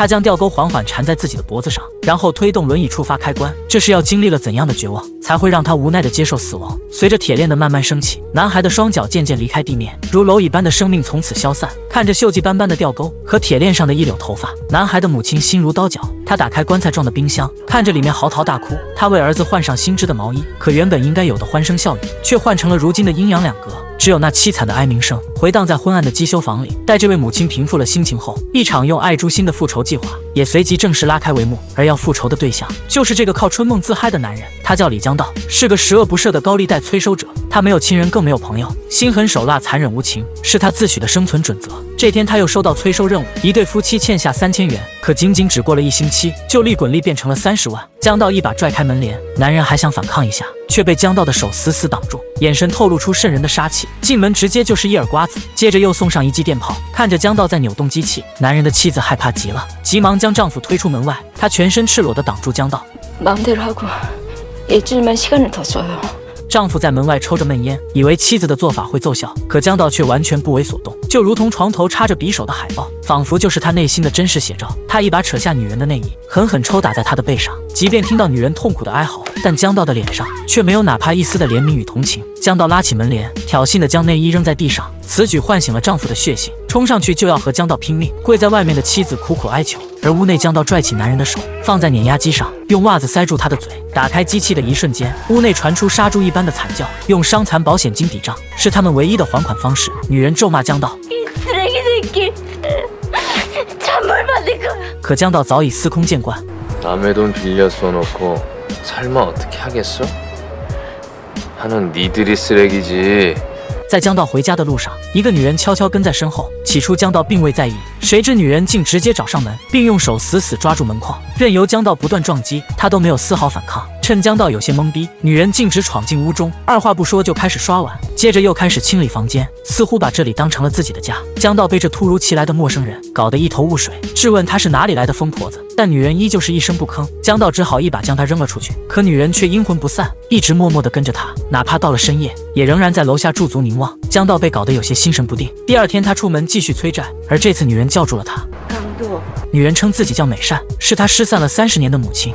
他将吊钩缓缓缠在自己的脖子上，然后推动轮椅触发开关。这是要经历了怎样的绝望，才会让他无奈的接受死亡？随着铁链的慢慢升起，男孩的双脚渐渐离开地面，如蝼蚁般的生命从此消散。看着锈迹斑斑的吊钩和铁链上的一绺头发，男孩的母亲心如刀绞。他打开棺材状的冰箱，看着里面嚎啕大哭。他为儿子换上新织的毛衣，可原本应该有的欢声笑语，却换成了如今的阴阳两隔。只有那凄惨的哀鸣声回荡在昏暗的机修房里。待这位母亲平复了心情后，一场用爱诛心的复仇计划也随即正式拉开帷幕。而要复仇的对象就是这个靠春梦自嗨的男人，他叫李江道，是个十恶不赦的高利贷催收者。他没有亲人，更没有朋友，心狠手辣，残忍无情，是他自诩的生存准则。这天，他又收到催收任务，一对夫妻欠下三千元，可仅仅只过了一星期，就利滚利变成了三十万。江道一把拽开门帘，男人还想反抗一下，却被江道的手死死挡住，眼神透露出渗人的杀气。进门直接就是一耳瓜子，接着又送上一记电炮。看着江道在扭动机器，男人的妻子害怕极了，急忙将丈夫推出门外。她全身赤裸的挡住江道。丈夫在门外抽着闷烟，以为妻子的做法会奏效，可江道却完全不为所动，就如同床头插着匕首的海报，仿佛就是他内心的真实写照。他一把扯下女人的内衣，狠狠抽打在她的背上。即便听到女人痛苦的哀嚎，但江道的脸上却没有哪怕一丝的怜悯与同情。江道拉起门帘，挑衅的将内衣扔在地上，此举唤醒了丈夫的血性，冲上去就要和江道拼命。跪在外面的妻子苦苦哀求，而屋内江道拽起男人的手，放在碾压机上，用袜子塞住他的嘴。打开机器的一瞬间，屋内传出杀猪一般的惨叫。用伤残保险金抵账是他们唯一的还款方式。女人咒骂江道，可江道早已司空见惯。在江道回家的路上，一个女人悄悄跟在身后。起初江道并未在意，谁知女人竟直接找上门，并用手死死抓住门框，任由江道不断撞击，她都没有丝毫反抗。趁江道有些懵逼，女人径直闯进屋中，二话不说就开始刷碗，接着又开始清理房间，似乎把这里当成了自己的家。江道被这突如其来的陌生人搞得一头雾水，质问她是哪里来的疯婆子。但女人依旧是一声不吭，江道只好一把将她扔了出去。可女人却阴魂不散，一直默默地跟着他，哪怕到了深夜，也仍然在楼下驻足凝望。江道被搞得有些心神不定。第二天，他出门继续催债，而这次女人叫住了他。女人称自己叫美善，是她失散了三十年的母亲。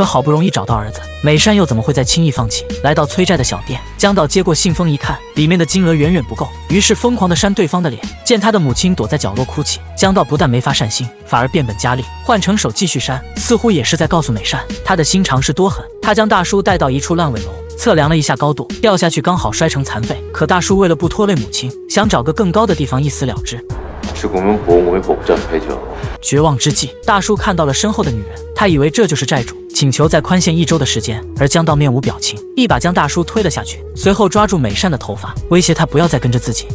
可好不容易找到儿子，美善又怎么会再轻易放弃？来到催债的小店，江道接过信封一看，里面的金额远远不够，于是疯狂地扇对方的脸。见他的母亲躲在角落哭泣，江道不但没法善心，反而变本加厉，换成手继续扇，似乎也是在告诉美善，他的心肠是多狠。他将大叔带到一处烂尾楼，测量了一下高度，掉下去刚好摔成残废。可大叔为了不拖累母亲，想找个更高的地方一死了之。绝望之际，大叔看到了身后的女人，他以为这就是债主，请求再宽限一周的时间。而江道面无表情，一把将大叔推了下去，随后抓住美善的头发，威胁他不要再跟着自己。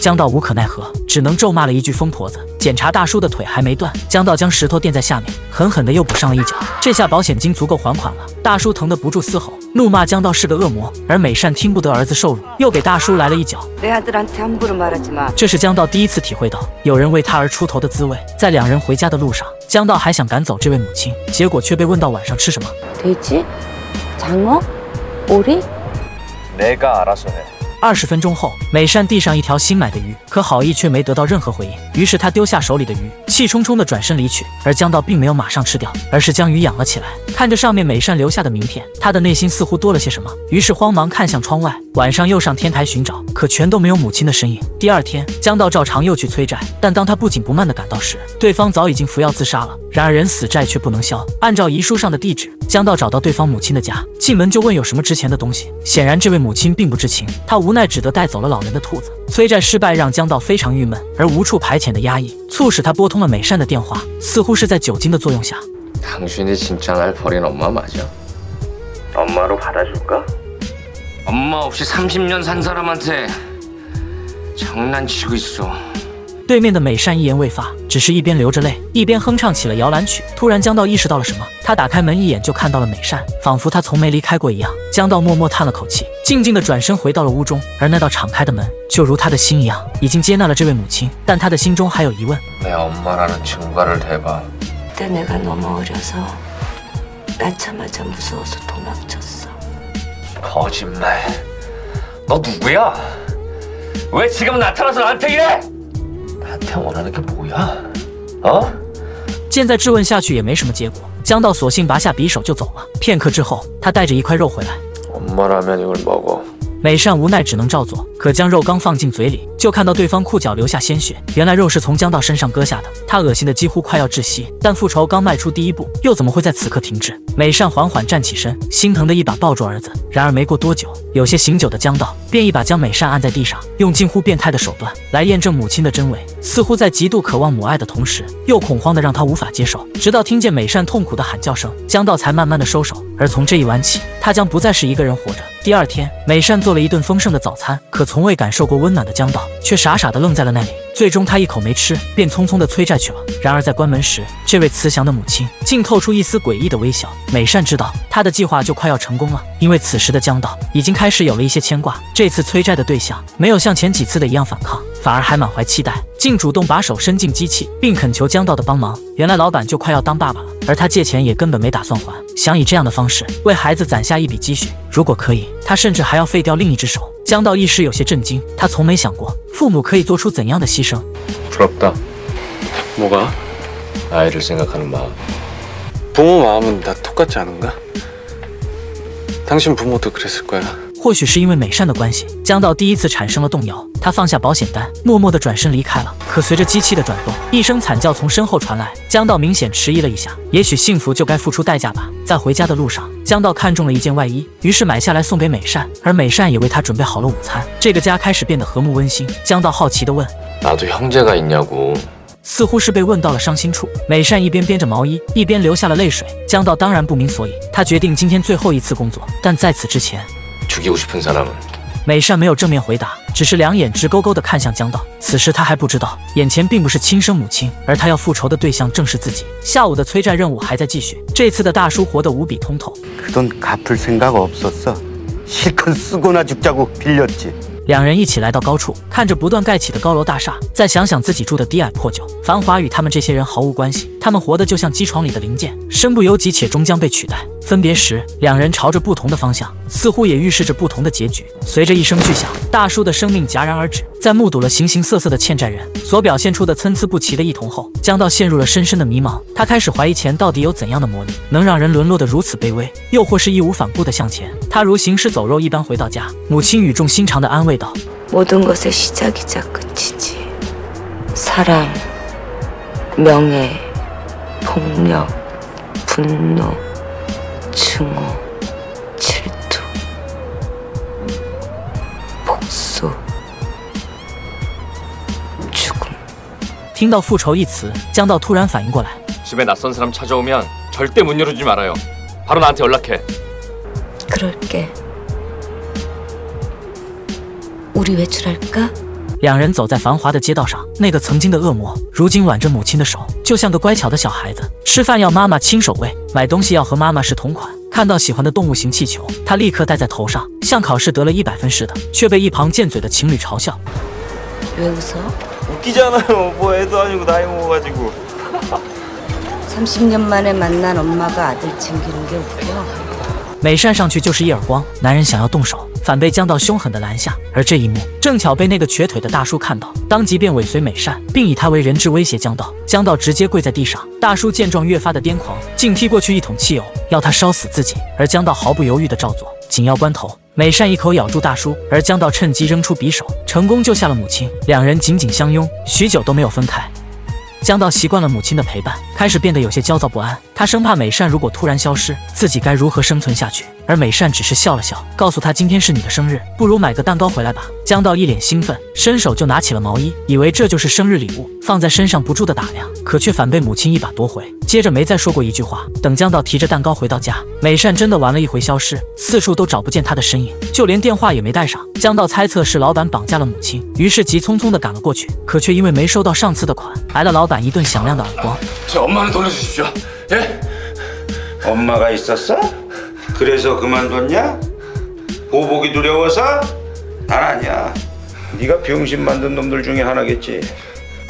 江道无可奈何，只能咒骂了一句“疯婆子”。检查大叔的腿还没断，江道将石头垫在下面，狠狠的又补上了一脚。这下保险金足够还款了。大叔疼得不住嘶吼，怒骂江道是个恶魔。而美善听不得儿子受辱，又给大叔来了一脚。这是江道第一次体会到有人为他而出头的滋味。在两人回家的路上，江道还想赶走这位母亲，结果却被问到晚上吃什么。二十分钟后，美善递上一条新买的鱼，可好意却没得到任何回应。于是他丢下手里的鱼，气冲冲地转身离去。而江道并没有马上吃掉，而是将鱼养了起来。看着上面美善留下的名片，他的内心似乎多了些什么，于是慌忙看向窗外。晚上又上天台寻找，可全都没有母亲的身影。第二天，江道照常又去催债，但当他不紧不慢地赶到时，对方早已经服药自杀了。然而人死债却不能消，按照遗书上的地址，江道找到对方母亲的家，进门就问有什么值钱的东西。显然这位母亲并不知情，他无。无奈只得带走了老人的兔子。催债失败让江道非常郁闷，而无处排遣的压抑促使他拨通了美善的电话。似乎是在酒精的作用下。당신이진짜날버린엄마맞아엄마로받아줄까엄마없이삼십년산사람한테장난치고있어对面的美善一言未发， 只是一边流着泪，一边哼唱起了摇篮曲。突然，江道意识到了什么，他打开门，一眼就看到了美善，仿佛他从没离开过一样。江道默默叹了口气，静静的转身回到了屋中。而那道敞开的门，就如他的心一样，已经接纳了这位母亲。但他的心中还有疑问。너누구야왜지금나타나서나한테이래나한테원하는게뭐 啊啊，剑再质问下去也没什么结果，江道索性拔下匕首就走了，片刻之后，他带着一块肉回来。美善无奈只能照做，可将肉刚放进嘴里。就看到对方裤脚流下鲜血。原来肉是从江道身上割下的。他恶心的几乎快要窒息。但复仇刚迈出第一步，又怎么会在此刻停止？美善缓缓站起身，心疼的一把抱住儿子。然而没过多久，有些醒酒的江道便一把将美善按在地上，用近乎变态的手段来验证母亲的真伪。似乎在极度渴望母爱的同时，又恐慌的让他无法接受。直到听见美善痛苦的喊叫声，江道才慢慢的收手。而从这一晚起，他将不再是一个人活着。第二天，美善做了一顿丰盛的早餐，可从未感受过温暖的江道却傻傻的愣在了那里。最终，他一口没吃，便匆匆的催债去了。然而在关门时，这位慈祥的母亲竟透出一丝诡异的微笑。美善知道他的计划就快要成功了，因为此时的江道已经开始有了一些牵挂。这次催债的对象没有像前几次的一样反抗，反而还满怀期待，竟主动把手伸进机器，并恳求江道的帮忙。原来老板就快要当爸爸了，而他借钱也根本没打算还。想以这样的方式为孩子攒下一笔积蓄，如果可以，他甚至还要废掉另一只手。江道一时有些震惊，他从没想过父母可以做出怎样的牺牲。부럽다뭐가아이를생각하는마음부모마음은다똑같지않은가당신부모도그랬을거야或许是因为美善的关系，江道第一次产生了动摇。他放下保险单，默默地转身离开了。 可随着机器的转动，一声惨叫从身后传来。江道明显迟疑了一下，也许幸福就该付出代价吧。在回家的路上，江道看中了一件外衣，于是买下来送给美善，而美善也为他准备好了午餐。这个家开始变得和睦温馨。江道好奇地问：“나도형제가있냐고？”似乎是被问到了伤心处，美善一边编着毛衣，一边流下了泪水。江道当然不明所以，他决定今天最后一次工作，但在此之前。 죽이고 싶은 사람은 美善没有正面回答只是两眼直勾勾的看向江道。此时她还不知道眼前并不是亲生母亲而她要复仇的对象正是自己。下午的催债任务还在继续。这次的大叔活得无比通透两人一起来到高处看着不断盖起的高楼大厦再想想自己住的低矮破旧。繁华与他们这些人毫无关系。他们活得就像机床里的零件，身不由己，且终将被取代。分别时，两人朝着不同的方向，似乎也预示着不同的结局。随着一声巨响，大叔的生命戛然而止。在目睹了形形色色的欠债人所表现出的参差不齐的异同后，江道陷入了深深的迷茫。他开始怀疑钱到底有怎样的魔力，能让人沦落得如此卑微，又或是义无反顾地向前。他如行尸走肉一般回到家，母亲语重心长地安慰道。모든것의시작이자끝이지사랑 명예폭력분노증오질투복수 죽음。 听到复仇一词，江道突然反应过来。집에낯선사람찾아오면절대문열어주지말아요바로나한테연락해그럴게 우리 외출할까 两人走在繁华的街道上，那个曾经的恶魔，如今挽着母亲的手，就像个乖巧的小孩子。吃饭要妈妈亲手喂，买东西要和妈妈是同款。看到喜欢的动物型气球，他立刻戴在头上，像考试得了一百分似的，却被一旁贱嘴的情侣嘲笑。美善上去就是一耳光，男人想要动手。反被江道凶狠的拦下。而这一幕正巧被那个瘸腿的大叔看到，当即便尾随美善，并以他为人质威胁江道。江道直接跪在地上，大叔见状越发的癫狂，竟踢过去一桶汽油，要他烧死自己。而江道毫不犹豫的照做。紧要关头，美善一口咬住大叔，而江道趁机扔出匕首，成功救下了母亲。两人紧紧相拥，许久都没有分开。江道习惯了母亲的陪伴，开始变得有些焦躁不安。他生怕美善如果突然消失，自己该如何生存下去？而美善只是笑了笑，告诉他今天是你的生日，不如买个蛋糕回来吧。江道一脸兴奋，伸手就拿起了毛衣，以为这就是生日礼物，放在身上不住的打量，可却反被母亲一把夺回。接着没再说过一句话。等江道提着蛋糕回到家，美善真的玩了一回消失，四处都找不见他的身影，就连电话也没带上。江道猜测是老板绑架了母亲，于是急匆匆的赶了过去，可却因为没收到上次的款，挨了老板一顿响亮的耳光。저 엄마는 돌려주십시오. 예? 엄마가 있었어? 그래서 그만뒀냐? 보복이 두려워서? 난 아니야. 네가 병신 만든 놈들 중에 하나겠지.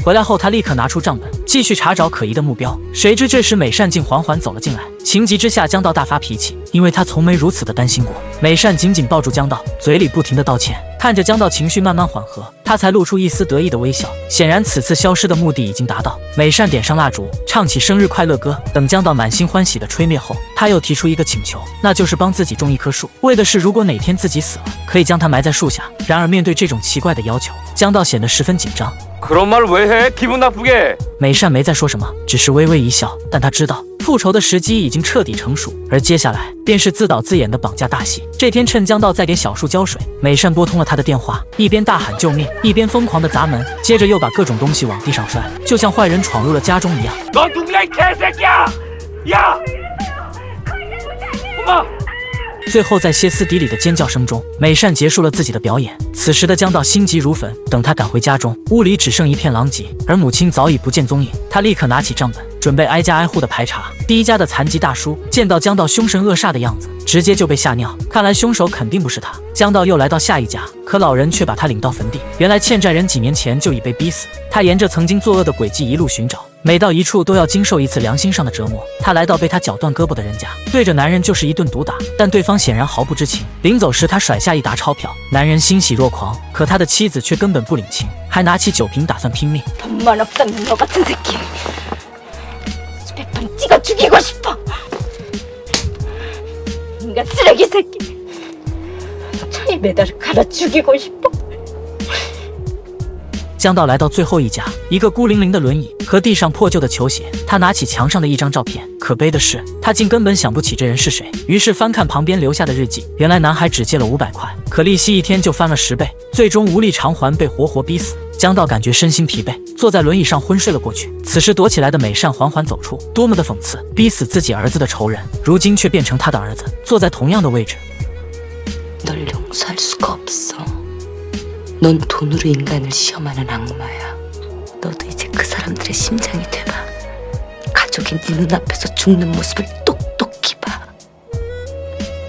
回来后，他立刻拿出账本，继续查找可疑的目标。谁知这时美善竟缓缓走了进来，情急之下，江道大发脾气，因为他从没如此的担心过。美善紧紧抱住江道，嘴里不停的道歉。 看着江道情绪慢慢缓和他才露出一丝得意的微笑。显然此次消失的目的已经达到。美善点上蜡烛唱起生日快乐歌等江道满心欢喜的吹灭后他又提出一个请求那就是帮自己种一棵树。为的是如果哪天自己死了可以将他埋在树下。然而面对这种奇怪的要求江道显得十分紧张。美善没再说什么只是微微一笑但他知道复仇的时机已经彻底成熟，而接下来便是自导自演的绑架大戏。这天趁江道在给小树浇水，美善拨通了他的电话，一边大喊救命，一边疯狂的砸门，接着又把各种东西往地上摔，就像坏人闯入了家中一样。너 最后，在歇斯底里的尖叫声中，美善结束了自己的表演。此时的江道心急如焚，等他赶回家中，屋里只剩一片狼藉，而母亲早已不见踪影。他立刻拿起账本，准备挨家挨户的排查。第一家的残疾大叔见到江道凶神恶煞的样子，直接就被吓尿。看来凶手肯定不是他。江道又来到下一家，可老人却把他领到坟地。原来欠债人几年前就已被逼死。他沿着曾经作恶的轨迹一路寻找。每到一处都要经受一次良心上的折磨。他来到被他绞断胳膊的人家，对着男人就是一顿毒打，但对方显然毫不知情。临走时，他甩下一沓钞票，男人欣喜若狂，可他的妻子却根本不领情，还拿起酒瓶打算拼命。 돈만 없다는 너 같은 새끼. 수배판 찍어 죽이고 싶어. 인간 쓰레기 새끼. 차에 매달아 갈아 죽이고 싶어. 江道来到最后一家，一个孤零零的轮椅和地上破旧的球鞋。他拿起墙上的一张照片，可悲的是，他竟根本想不起这人是谁。于是翻看旁边留下的日记，原来男孩只借了五百块，可利息一天就翻了十倍，最终无力偿还，被活活逼死。江道感觉身心疲惫，坐在轮椅上昏睡了过去。此时躲起来的美善缓缓走出，多么的讽刺！逼死自己儿子的仇人，如今却变成他的儿子，坐在同样的位置。 널 용서할 수가 없어. 넌 돈으로 인간을 시험하는 악마야. 너도 이제 그 사람들의 심장이 돼봐. 가족이 네 눈앞에서 죽는 모습을 똑똑히 봐.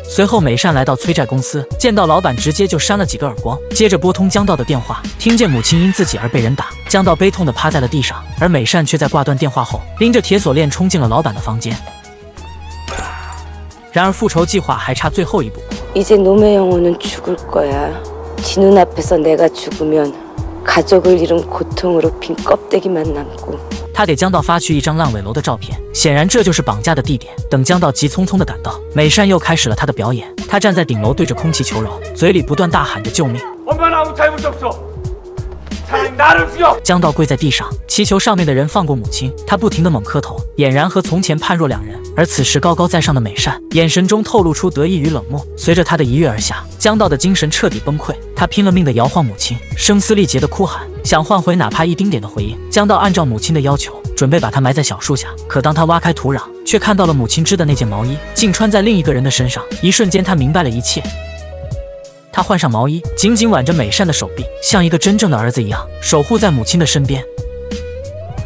随后，美善来到催债公司，见到老板，直接就扇了几个耳光，接着拨通江道的电话，听见母亲因自己而被人打，江道悲痛地趴在了地上，而美善却在挂断电话后，拎着铁锁链冲进了老板的房间。然而，复仇计划还差最后一步。 이제 놈의 영혼은 죽을 거야. 지 눈앞에서 내가 죽으면 가족을 잃은 고통으로 빈 껍데기만 남고 他给江道发去一张烂尾楼的照片，显然这就是绑架的地点。等江道急匆匆地赶到，美善又开始了他的表演。他站在顶楼，对着空气求饶，嘴里不断大喊着救命。 江道跪在地上，祈求上面的人放过母亲。他不停地猛磕头，俨然和从前判若两人。而此时高高在上的美善，眼神中透露出得意与冷漠。随着他的一跃而下，江道的精神彻底崩溃。他拼了命地摇晃母亲，声嘶力竭地哭喊，想换回哪怕一丁点的回应。江道按照母亲的要求，准备把她埋在小树下。可当他挖开土壤，却看到了母亲织的那件毛衣，竟穿在另一个人的身上。一瞬间，他明白了一切。他换上毛衣，紧紧挽着美善的手臂，像一个真正的儿子一样守护在母亲的身边。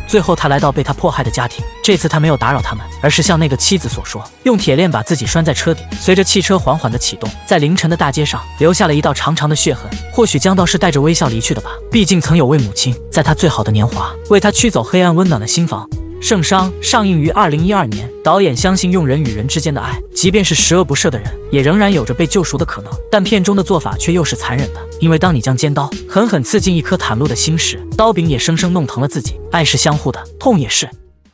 最后，他来到被他迫害的家庭。这次他没有打扰他们，而是像那个妻子所说，用铁链把自己拴在车底。随着汽车缓缓的启动，在凌晨的大街上留下了一道长长的血痕。或许江道是带着微笑离去的吧，毕竟曾有位母亲在他最好的年华为他驱走黑暗温暖的心房。圣伤上映于二零一二年，导演相信用人与人之间的爱，即便是十恶不赦的人，也仍然有着被救赎的可能。但片中的做法却又是残忍的，因为当你将尖刀狠狠刺进一颗袒露的心时，刀柄也生生弄疼了自己。爱是相互的，痛也是。